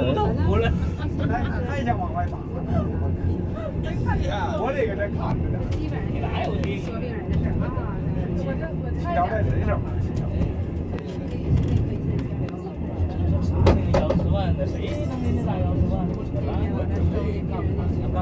我都服了。来看往外打。我这给他看着呢。哪有你？说人，我这我太交代人手。要十万，谁能给你打十万？我这？干？